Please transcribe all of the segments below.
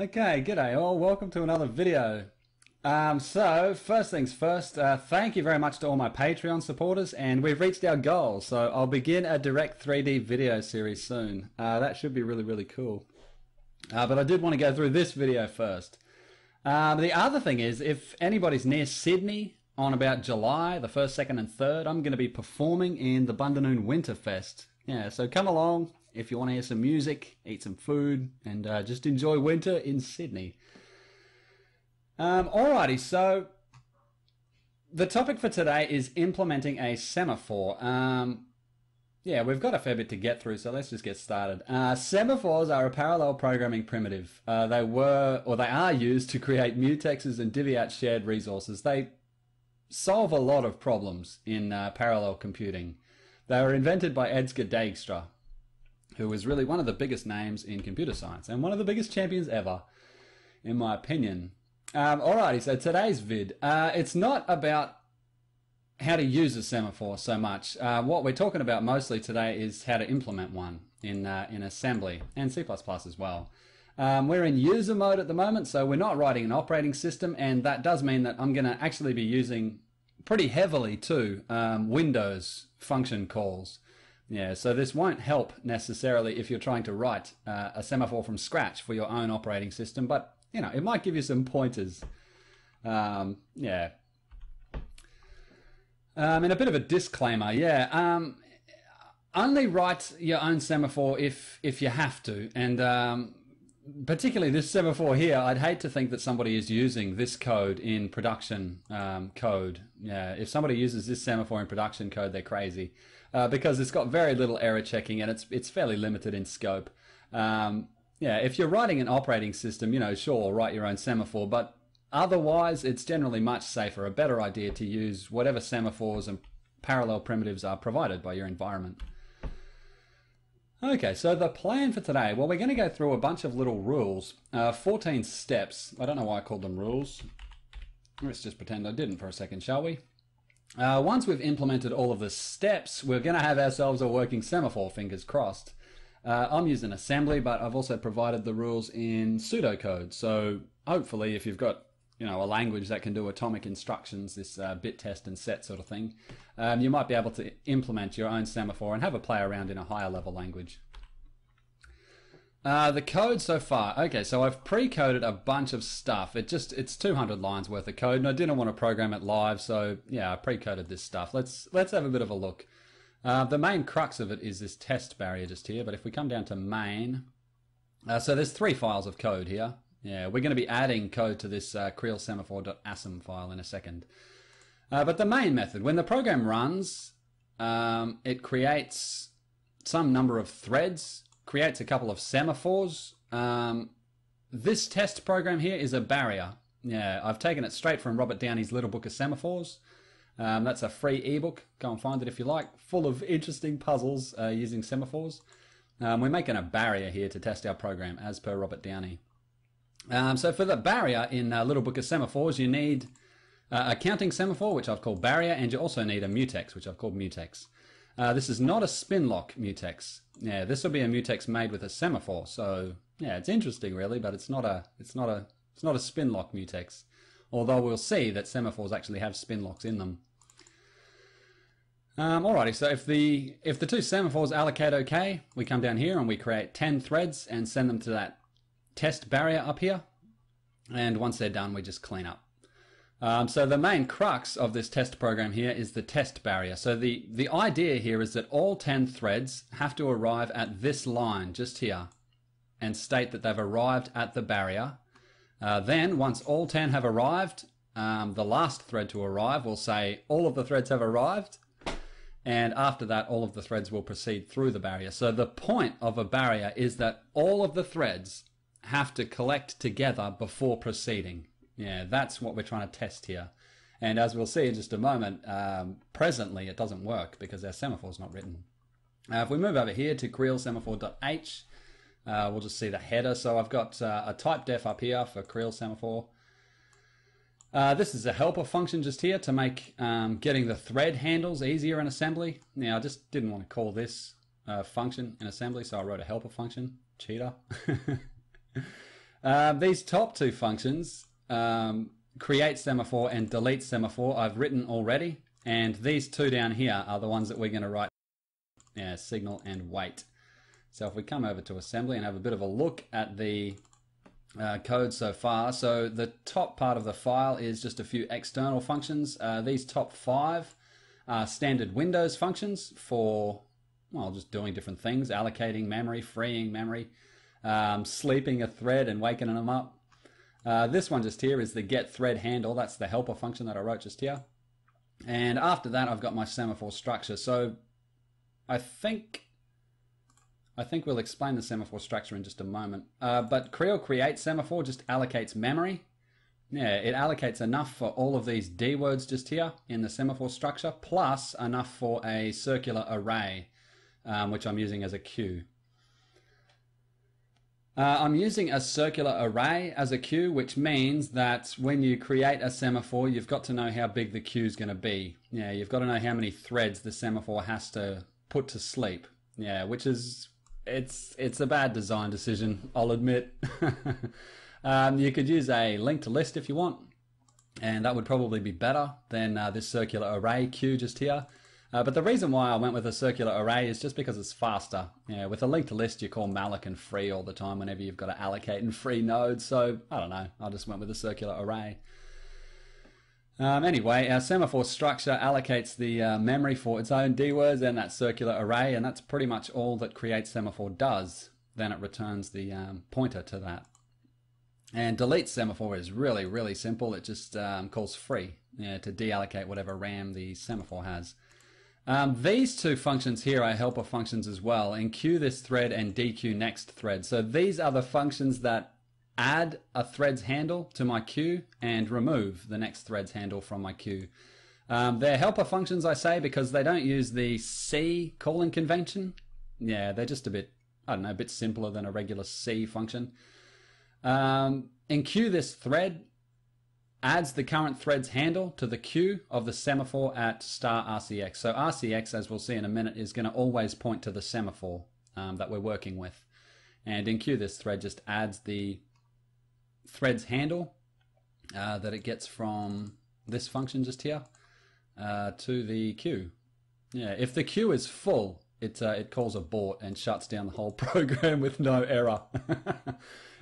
Okay, g'day all. Welcome to another video. Um, so, first things first, uh, thank you very much to all my Patreon supporters, and we've reached our goal. So, I'll begin a direct 3D video series soon. Uh, that should be really, really cool. Uh, but I did want to go through this video first. Um, the other thing is, if anybody's near Sydney on about July, the 1st, 2nd, and 3rd, I'm going to be performing in the Bundanoon Winterfest. Yeah, so come along if you want to hear some music, eat some food, and uh, just enjoy winter in Sydney. Um, alrighty, so the topic for today is implementing a semaphore. Um, yeah, we've got a fair bit to get through, so let's just get started. Uh, semaphores are a parallel programming primitive. Uh, they were, or they are used to create mutexes and divvy out shared resources. They solve a lot of problems in uh, parallel computing. They were invented by Edsger Dijkstra, who was really one of the biggest names in computer science and one of the biggest champions ever, in my opinion. Um, alrighty, so today's vid, uh, it's not about how to use a semaphore so much. Uh, what we're talking about mostly today is how to implement one in uh, in assembly and C++ as well. Um, we're in user mode at the moment, so we're not writing an operating system, and that does mean that I'm going to actually be using pretty heavily too um, Windows function calls. Yeah, so this won't help necessarily if you're trying to write uh, a semaphore from scratch for your own operating system, but you know it might give you some pointers. Um, yeah. Um, and a bit of a disclaimer, yeah. Um, only write your own semaphore if if you have to, and um, particularly this semaphore here, I'd hate to think that somebody is using this code in production um, code. Yeah, if somebody uses this semaphore in production code, they're crazy uh, because it's got very little error checking and it's it's fairly limited in scope. Um, yeah, if you're writing an operating system, you know, sure, write your own semaphore, but otherwise, it's generally much safer, a better idea to use whatever semaphores and parallel primitives are provided by your environment. Okay, so the plan for today, well, we're going to go through a bunch of little rules, uh, 14 steps. I don't know why I called them rules. Let's just pretend I didn't for a second, shall we? Uh, once we've implemented all of the steps, we're going to have ourselves a working semaphore, fingers crossed. Uh, I'm using assembly, but I've also provided the rules in pseudocode. So hopefully, if you've got you know a language that can do atomic instructions, this uh, bit test and set sort of thing, um, you might be able to implement your own semaphore and have a play around in a higher level language. Uh, the code so far, okay, so I've pre-coded a bunch of stuff. It just it's 200 lines worth of code, and I didn't want to program it live, so yeah, I pre-coded this stuff. Let's let's have a bit of a look. Uh, the main crux of it is this test barrier just here, but if we come down to main, uh, so there's three files of code here. Yeah, we're going to be adding code to this uh, creel file in a second. Uh, but the main method, when the program runs, um, it creates some number of threads, creates a couple of semaphores. Um, this test program here is a barrier. Yeah, I've taken it straight from Robert Downey's Little Book of Semaphores. Um, that's a free ebook. Go and find it if you like. Full of interesting puzzles uh, using semaphores. Um, we're making a barrier here to test our program as per Robert Downey. Um, so for the barrier in uh, Little Book of Semaphores, you need uh, a counting semaphore, which I've called barrier, and you also need a mutex, which I've called mutex. Uh, this is not a spin lock mutex. Yeah, this will be a mutex made with a semaphore. So yeah, it's interesting really, but it's not a it's not a it's not a spin lock mutex. Although we'll see that semaphores actually have spin locks in them. Um, alrighty, so if the if the two semaphores allocate okay, we come down here and we create 10 threads and send them to that test barrier up here. And once they're done, we just clean up. Um, so the main crux of this test program here is the test barrier. So the, the idea here is that all 10 threads have to arrive at this line just here and state that they've arrived at the barrier. Uh, then once all 10 have arrived, um, the last thread to arrive will say all of the threads have arrived. And after that, all of the threads will proceed through the barrier. So the point of a barrier is that all of the threads have to collect together before proceeding. Yeah, that's what we're trying to test here. And as we'll see in just a moment, um, presently it doesn't work because our semaphore is not written. Uh, if we move over here to creel semaphore.h, uh, we'll just see the header. So I've got uh, a type def up here for creel semaphore. Uh, this is a helper function just here to make um, getting the thread handles easier in assembly. Now I just didn't want to call this function in assembly, so I wrote a helper function. Cheater. Uh, these top two functions, um, create semaphore and delete semaphore, I've written already. And these two down here are the ones that we're going to write. Yeah, signal and wait. So if we come over to assembly and have a bit of a look at the uh, code so far. So the top part of the file is just a few external functions. Uh, these top five are standard Windows functions for, well, just doing different things, allocating memory, freeing memory, um, sleeping a thread and waking them up. Uh, this one just here is the get thread handle. That's the helper function that I wrote just here. And after that, I've got my semaphore structure. So I think I think we'll explain the semaphore structure in just a moment. Uh, but Creel create semaphore just allocates memory. Yeah, it allocates enough for all of these D words just here in the semaphore structure, plus enough for a circular array, um, which I'm using as a queue. Uh, I'm using a circular array as a queue, which means that when you create a semaphore, you've got to know how big the queue is going to be. Yeah, you've got to know how many threads the semaphore has to put to sleep. Yeah, which is it's it's a bad design decision, I'll admit. um, you could use a linked list if you want, and that would probably be better than uh, this circular array queue just here. Uh, but the reason why I went with a circular array is just because it's faster. With a linked list, you call malloc and free all the time whenever you've got to allocate and free nodes. So I don't know. I just went with a circular array. Um, anyway, our semaphore structure allocates the uh, memory for its own D words and that circular array, and that's pretty much all that create semaphore does. Then it returns the um, pointer to that. And delete semaphore is really, really simple. It just um, calls free to deallocate whatever RAM the semaphore has. Um, these two functions here are helper functions as well, enqueue this thread and dequeue next thread. So these are the functions that add a thread's handle to my queue and remove the next thread's handle from my queue. Um, they're helper functions, I say, because they don't use the C calling convention. Yeah, they're just a bit, I don't know, a bit simpler than a regular C function. Um, enqueue this thread adds the current thread's handle to the queue of the semaphore at star RCX. So RCX, as we'll see in a minute, is going to always point to the semaphore um, that we're working with. And in queue, this thread just adds the thread's handle uh, that it gets from this function just here uh, to the queue. Yeah, if the queue is full, it, uh, it calls abort and shuts down the whole program with no error.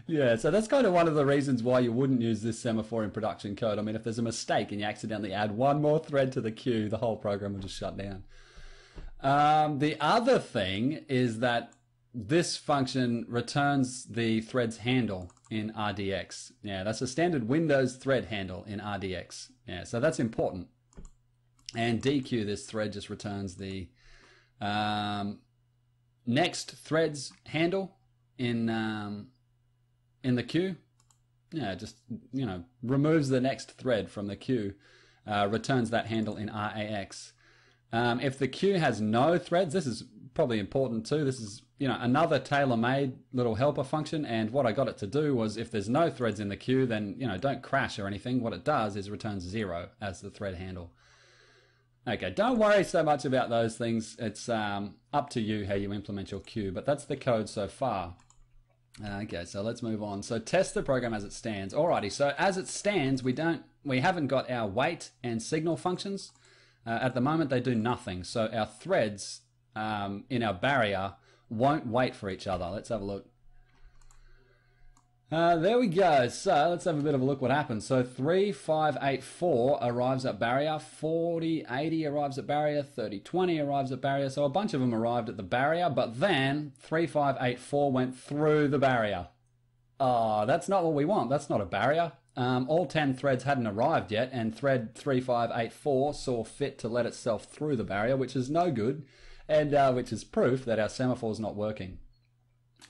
Yeah, so that's kind of one of the reasons why you wouldn't use this semaphore in production code. I mean, if there's a mistake and you accidentally add one more thread to the queue, the whole program will just shut down. Um, the other thing is that this function returns the thread's handle in RDX. Yeah, that's a standard Windows thread handle in RDX. Yeah, so that's important. And dequeue this thread just returns the um, next thread's handle in um, in the queue, yeah, just you know removes the next thread from the queue, uh, returns that handle in RAX. Um, if the queue has no threads, this is probably important too. This is you know another tailor-made little helper function, and what I got it to do was if there's no threads in the queue, then you know don't crash or anything. What it does is returns zero as the thread handle. Okay, don't worry so much about those things. It's um, up to you how you implement your queue, but that's the code so far. Okay, so let's move on. So test the program as it stands. Alrighty, so as it stands, we don't, we haven't got our wait and signal functions. Uh, at the moment, they do nothing. So our threads um, in our barrier won't wait for each other. Let's have a look. Uh, there we go. So let's have a bit of a look what happens. So 3584 arrives at barrier, 4080 arrives at barrier, 3020 arrives at barrier. So a bunch of them arrived at the barrier, but then 3584 went through the barrier. Oh, that's not what we want. That's not a barrier. Um, all 10 threads hadn't arrived yet, and thread 3584 saw fit to let itself through the barrier, which is no good, and uh, which is proof that our semaphore is not working.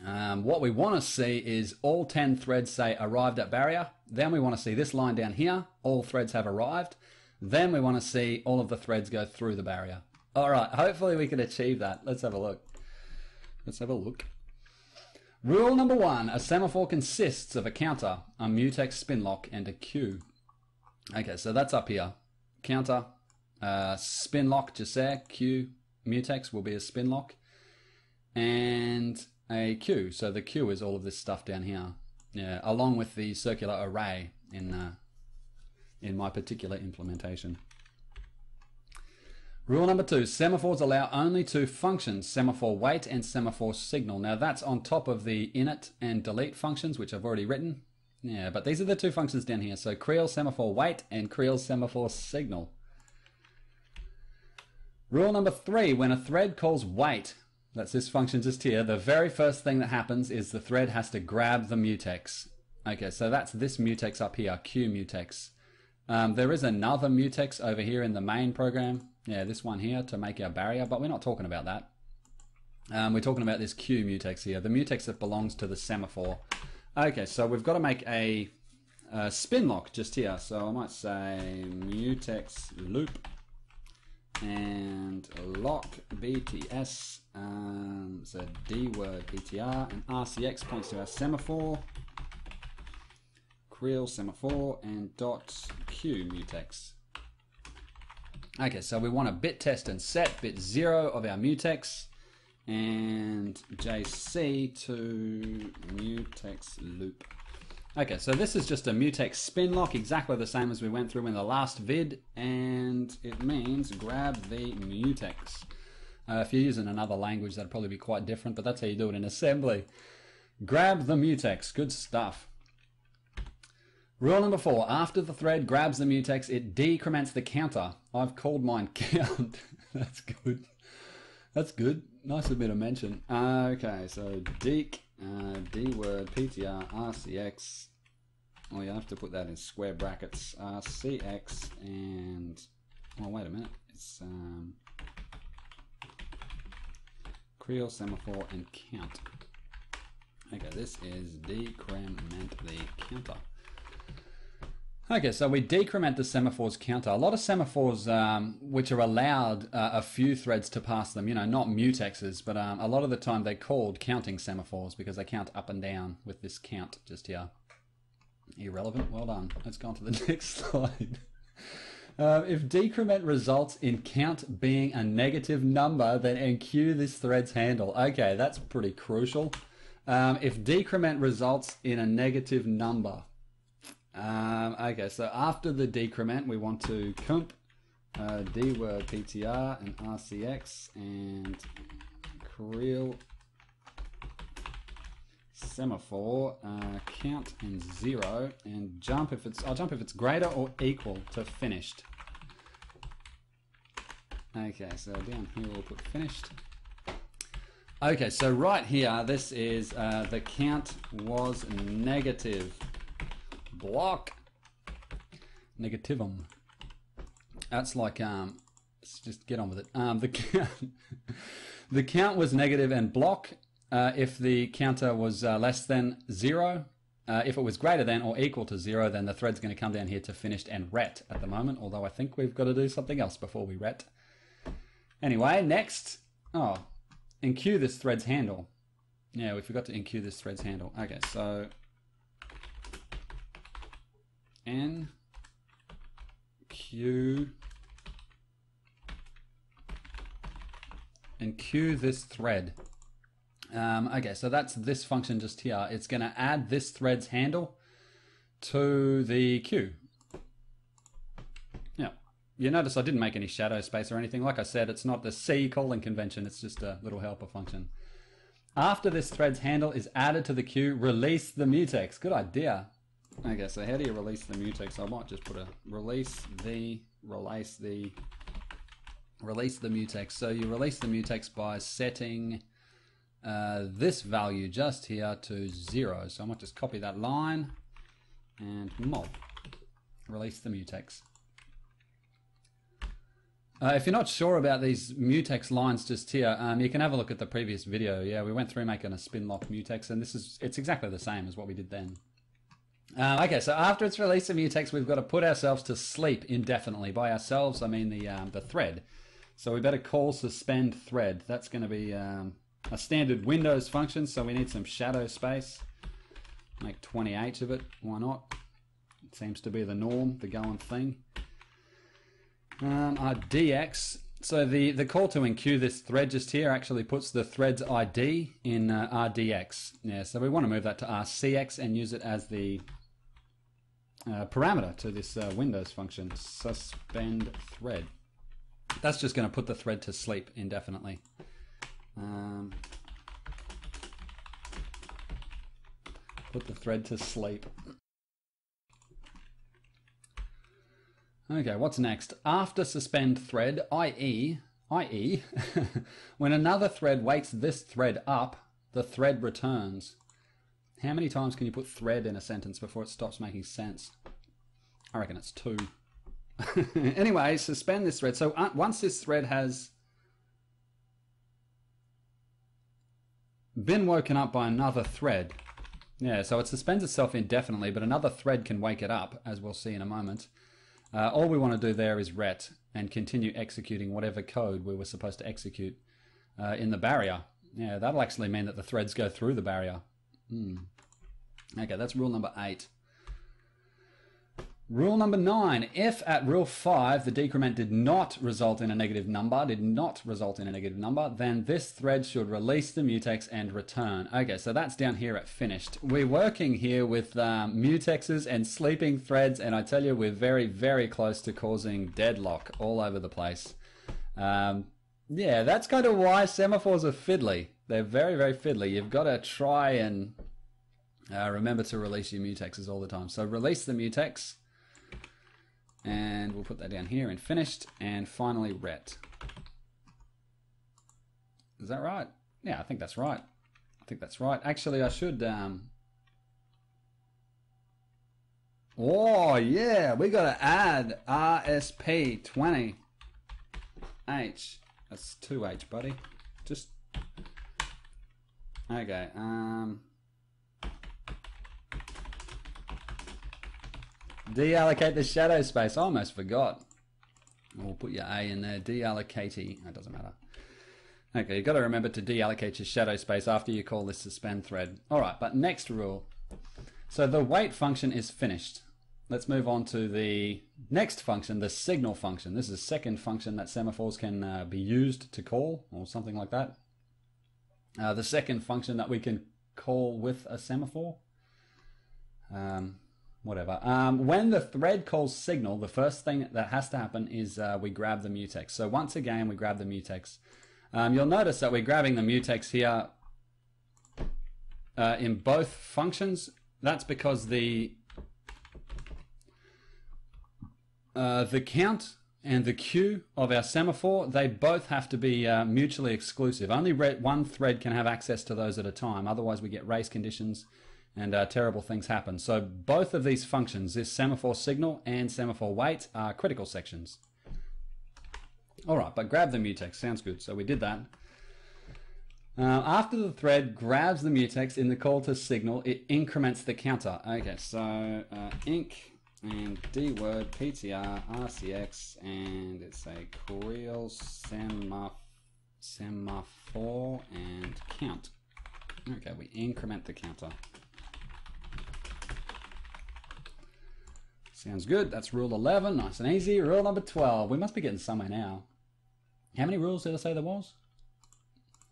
Um, what we want to see is all 10 threads say arrived at barrier. Then we want to see this line down here, all threads have arrived. Then we want to see all of the threads go through the barrier. All right, hopefully we can achieve that. Let's have a look. Let's have a look. Rule number one, a semaphore consists of a counter, a mutex spin lock, and a queue. Okay, so that's up here. Counter, uh, spin lock just there, queue, mutex will be a spin lock. And a queue. So the queue is all of this stuff down here. Yeah, along with the circular array in uh, in my particular implementation. Rule number two, semaphores allow only two functions, semaphore wait and semaphore signal. Now that's on top of the init and delete functions, which I've already written. Yeah, but these are the two functions down here. So Creel semaphore wait and Creel semaphore signal. Rule number three, when a thread calls wait, that's this function just here, the very first thing that happens is the thread has to grab the mutex. Okay, so that's this mutex up here, Q mutex. Um, there is another mutex over here in the main program. Yeah, this one here to make our barrier, but we're not talking about that. Um, we're talking about this Q mutex here, the mutex that belongs to the semaphore. Okay, so we've got to make a, a spin lock just here. So I might say mutex loop and lock BTS, um, so D word PTR, and RCX points to our semaphore, Creel semaphore, and dot Q mutex. Okay, so we want a bit test and set bit zero of our mutex and JC to mutex loop. Okay, so this is just a mutex spin lock, exactly the same as we went through in the last vid, and it means grab the mutex. Uh, if you're using another language, that'd probably be quite different, but that's how you do it in assembly. Grab the mutex, good stuff. Rule number four, after the thread grabs the mutex, it decrements the counter. I've called mine count. that's good. That's good. Nice bit of mention. Uh, okay, so deek uh, D word, PTR, RCX. Oh, you have to put that in square brackets. RCX and. Oh, wait a minute. It's um, Creel, semaphore, and count. Okay, this is decrement the counter. Okay, so we decrement the semaphores counter. A lot of semaphores, um, which are allowed uh, a few threads to pass them, you know, not mutexes, but um, a lot of the time they're called counting semaphores because they count up and down with this count just here. Irrelevant. Well done. Let's go on to the next slide. Uh, if decrement results in count being a negative number, then enqueue this thread's handle. Okay, that's pretty crucial. Um, if decrement results in a negative number, um, okay, so after the decrement, we want to comp uh, D word PTR and RCX and Creel semaphore uh, count and zero and jump if it's I'll jump if it's greater or equal to finished. Okay, so down here we'll put finished. Okay, so right here, this is uh, the count was negative block. Negativum. That's like, um, let's just get on with it. Um, the count, the count was negative and block uh, if the counter was uh, less than zero. Uh, if it was greater than or equal to zero, then the thread's going to come down here to finished and ret at the moment, although I think we've got to do something else before we ret. Anyway, next. Oh, enqueue this thread's handle. Yeah, we forgot to enqueue this thread's handle. Okay, so N Q and Q this thread. Um, okay, so that's this function just here. It's going to add this thread's handle to the queue. Yeah, you notice I didn't make any shadow space or anything. Like I said, it's not the C calling convention. It's just a little helper function. After this thread's handle is added to the queue, release the mutex. Good idea. Okay, so how do you release the mutex? I might just put a release the, release the, release the mutex. So you release the mutex by setting uh, this value just here to zero. So I might just copy that line and mob, release the mutex. Uh, if you're not sure about these mutex lines just here, um, you can have a look at the previous video. Yeah, we went through making a spin lock mutex, and this is it's exactly the same as what we did then. Uh, okay, so after it's released the mutex, we've got to put ourselves to sleep indefinitely. By ourselves, I mean the um, the thread. So we better call suspend thread. That's going to be um, a standard Windows function, so we need some shadow space. Make 28 of it, why not? It seems to be the norm, the going thing. Um, RDX So the, the call to enqueue this thread just here actually puts the thread's ID in uh, RDX. Yeah, so we want to move that to RCX and use it as the uh, parameter to this uh, Windows function, suspend thread. That's just going to put the thread to sleep indefinitely. Um, put the thread to sleep. Okay, what's next? After suspend thread, i.e., i.e., when another thread wakes this thread up, the thread returns. How many times can you put thread in a sentence before it stops making sense? I reckon it's two. anyway, suspend this thread. So uh, once this thread has been woken up by another thread, yeah, so it suspends itself indefinitely, but another thread can wake it up, as we'll see in a moment. Uh, all we want to do there is ret and continue executing whatever code we were supposed to execute uh, in the barrier. Yeah, that'll actually mean that the threads go through the barrier. Hmm. Okay, that's rule number eight. Rule number nine, if at rule five the decrement did not result in a negative number, did not result in a negative number, then this thread should release the mutex and return. Okay, so that's down here at finished. We're working here with um, mutexes and sleeping threads, and I tell you, we're very, very close to causing deadlock all over the place. Um, yeah, that's kind of why semaphores are fiddly. They're very, very fiddly. You've got to try and uh, remember to release your mutexes all the time. So release the mutex and we'll put that down here and finished. And finally, ret. Is that right? Yeah, I think that's right. I think that's right. Actually, I should... Um... Oh, yeah, we got to add RSP20H. That's 2H, buddy. Just... Okay, um... Deallocate the shadow space. I almost forgot. We'll put your A in there. Deallocate. That doesn't matter. Okay, you've got to remember to deallocate your shadow space after you call this suspend thread. All right, but next rule. So the wait function is finished. Let's move on to the next function, the signal function. This is a second function that semaphores can uh, be used to call or something like that. Uh, the second function that we can call with a semaphore. Um, whatever. Um, when the thread calls signal, the first thing that has to happen is uh, we grab the mutex. So once again, we grab the mutex. Um, you'll notice that we're grabbing the mutex here uh, in both functions. That's because the uh, the count and the queue of our semaphore, they both have to be uh, mutually exclusive. Only one thread can have access to those at a time. Otherwise, we get race conditions and uh, terrible things happen. So both of these functions, this semaphore signal and semaphore wait, are critical sections. All right, but grab the mutex, sounds good. So we did that. Uh, after the thread grabs the mutex in the call to signal, it increments the counter. Okay, so uh, inc and dword ptr rcx and it's a real semaph semaphore and count. Okay, we increment the counter. Sounds good. That's rule 11. Nice and easy. Rule number 12. We must be getting somewhere now. How many rules did I say there was?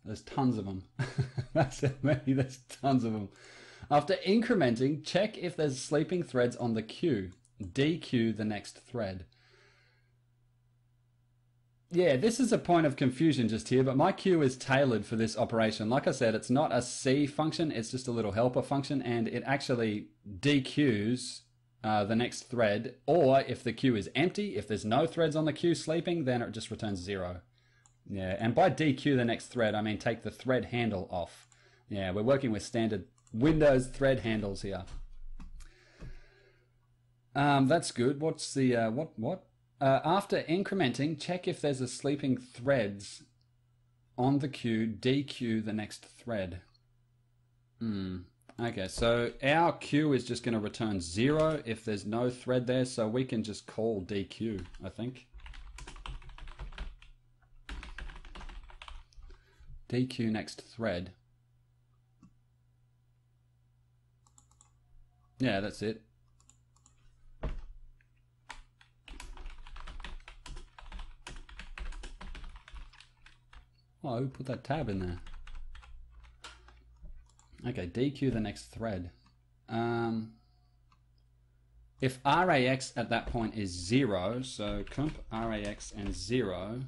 There's tons of them. That's how many. There's tons of them. After incrementing, check if there's sleeping threads on the queue. DQ the next thread. Yeah, this is a point of confusion just here, but my queue is tailored for this operation. Like I said, it's not a C function, it's just a little helper function, and it actually dequeues uh, the next thread, or if the queue is empty, if there's no threads on the queue sleeping, then it just returns zero. Yeah, and by dequeue the next thread, I mean take the thread handle off. Yeah, we're working with standard Windows thread handles here. Um, that's good. What's the uh, what what? Uh, after incrementing, check if there's a sleeping threads on the queue. Dequeue the next thread. Hmm. Okay, so our queue is just going to return zero if there's no thread there, so we can just call DQ, I think. DQ next thread. Yeah, that's it. Oh, who put that tab in there? Okay, DQ the next thread. Um, if RAX at that point is zero, so comp RAX and zero,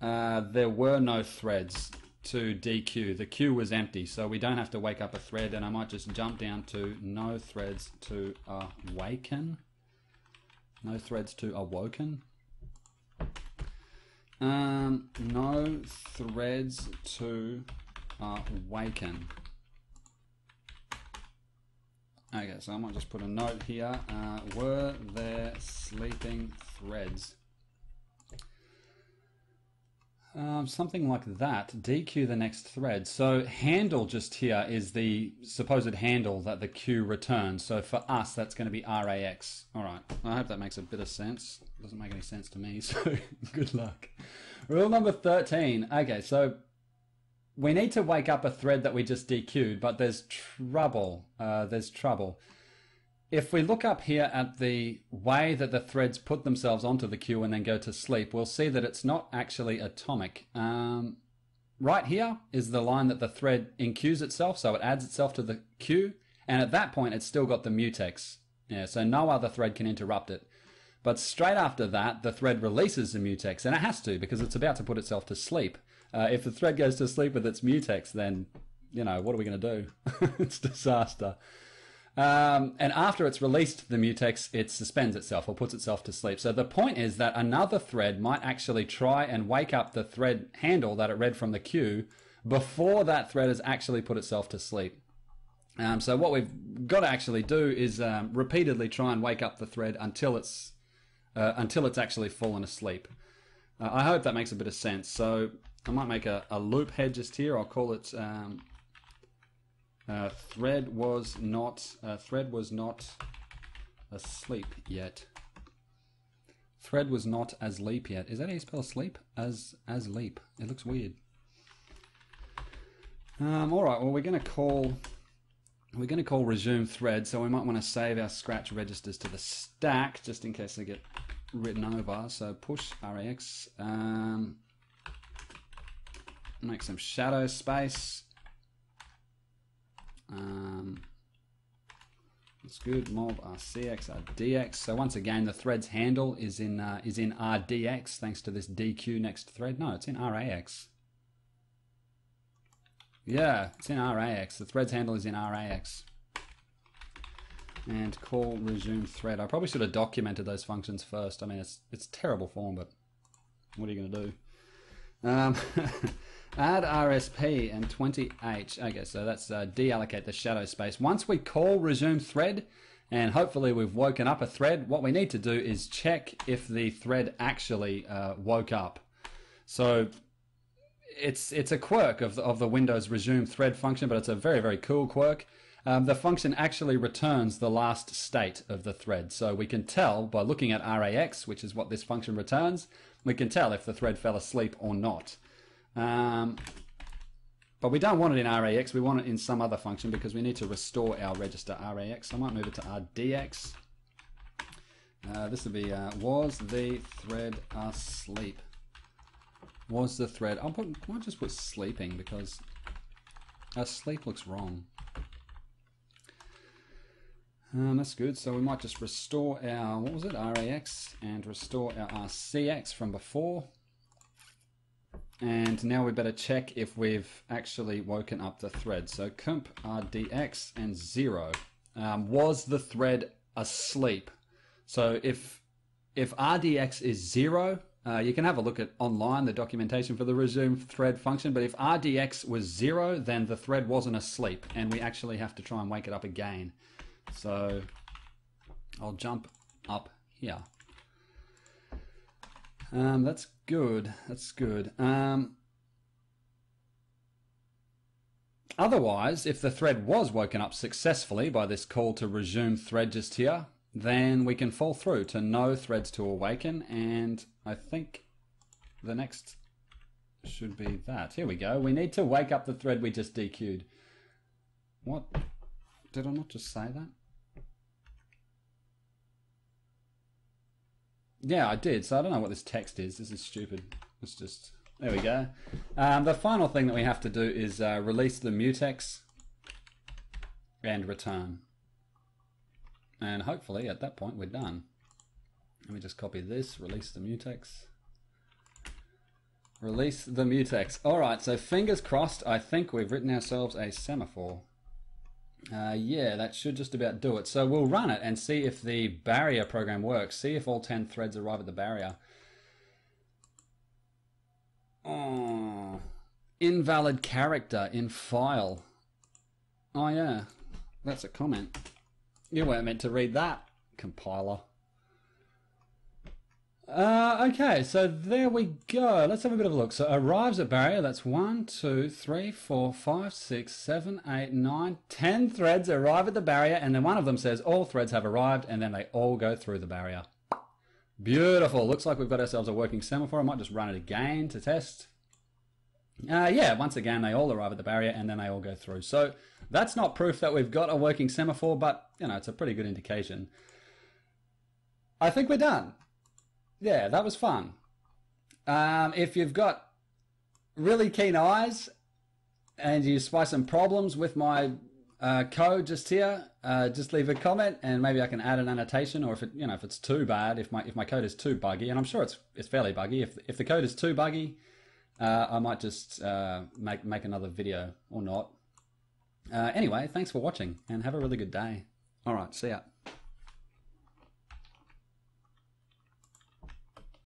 uh, there were no threads to DQ. The queue was empty, so we don't have to wake up a thread, and I might just jump down to no threads to awaken. No threads to awoken. Um, no threads to awaken. Okay, so I might just put a note here. Uh, were there sleeping threads? Um, something like that. DQ the next thread. So handle just here is the supposed handle that the queue returns. So for us, that's going to be RAX. All right. I hope that makes a bit of sense. Doesn't make any sense to me. So good luck. Rule number 13. Okay, so we need to wake up a thread that we just DQ'd, but there's trouble. Uh, there's trouble. If we look up here at the way that the threads put themselves onto the queue and then go to sleep, we'll see that it's not actually atomic. Um, right here is the line that the thread enqueues itself, so it adds itself to the queue, and at that point it's still got the mutex. Yeah, so no other thread can interrupt it. But straight after that, the thread releases the mutex, and it has to because it's about to put itself to sleep. Uh, if the thread goes to sleep with its mutex, then, you know, what are we going to do? it's disaster. Um, and after it's released the mutex, it suspends itself or puts itself to sleep. So the point is that another thread might actually try and wake up the thread handle that it read from the queue before that thread has actually put itself to sleep. Um, so what we've got to actually do is um, repeatedly try and wake up the thread until it's uh, until it's actually fallen asleep. Uh, I hope that makes a bit of sense. So I might make a, a loop head just here. I'll call it um, uh, thread was not uh, thread was not asleep yet. Thread was not as leap yet. Is that how you spell asleep? As as leap. It looks weird. Um, all right. Well, we're going to call we're going to call resume thread. So we might want to save our scratch registers to the stack just in case they get written over. So push RAX. Um, make some shadow space. Um, that's good. Mov RCX, RDX. So once again, the thread's handle is in uh, is in RDX thanks to this DQ next thread. No, it's in RAX. Yeah, it's in RAX. The thread's handle is in RAX. And call resume thread. I probably should have documented those functions first. I mean, it's it's terrible form, but what are you going to do? Um, Add RSP and 20H. Okay, so that's uh, deallocate the shadow space. Once we call resume thread, and hopefully we've woken up a thread, what we need to do is check if the thread actually uh, woke up. So it's it's a quirk of the, of the Windows resume thread function, but it's a very, very cool quirk. Um, the function actually returns the last state of the thread. So we can tell by looking at RAX, which is what this function returns, we can tell if the thread fell asleep or not. Um, but we don't want it in RAX, we want it in some other function because we need to restore our register RAX. I might move it to RDX. Uh, this would be, uh, was the thread asleep? Was the thread, I'll put, I might just put sleeping because asleep looks wrong. Um, that's good. So we might just restore our, what was it, RAX, and restore our RCX from before. And now we better check if we've actually woken up the thread. So comp rdx and zero. Um, was the thread asleep? So if if rdx is zero, uh, you can have a look at online the documentation for the resume thread function. But if rdx was zero, then the thread wasn't asleep, and we actually have to try and wake it up again. So I'll jump up here. Um, that's good. That's good. Um, otherwise, if the thread was woken up successfully by this call to resume thread just here, then we can fall through to no threads to awaken. And I think the next should be that. Here we go. We need to wake up the thread we just DQ'd. What? Did I not just say that? Yeah, I did. So I don't know what this text is. This is stupid. Let's just There we go. Um, the final thing that we have to do is uh, release the mutex and return. And hopefully at that point we're done. Let me just copy this, release the mutex. Release the mutex. Alright, so fingers crossed, I think we've written ourselves a semaphore. Uh, yeah, that should just about do it. So we'll run it and see if the barrier program works. See if all 10 threads arrive at the barrier. Oh, invalid character in file. Oh yeah, that's a comment. You weren't meant to read that, compiler. Uh, okay, so there we go. Let's have a bit of a look. So arrives at barrier. That's one, two, three, four, five, six, seven, eight, nine, ten threads arrive at the barrier, and then one of them says all threads have arrived, and then they all go through the barrier. Beautiful. Looks like we've got ourselves a working semaphore. I might just run it again to test. Uh, yeah, once again, they all arrive at the barrier and then they all go through. So that's not proof that we've got a working semaphore, but you know, it's a pretty good indication. I think we're done yeah, that was fun. Um, if you've got really keen eyes and you spy some problems with my uh, code just here, uh, just leave a comment and maybe I can add an annotation. Or if it, you know, if it's too bad, if my if my code is too buggy, and I'm sure it's it's fairly buggy. If if the code is too buggy, uh, I might just uh, make make another video or not. Uh, anyway, thanks for watching and have a really good day. All right, see ya.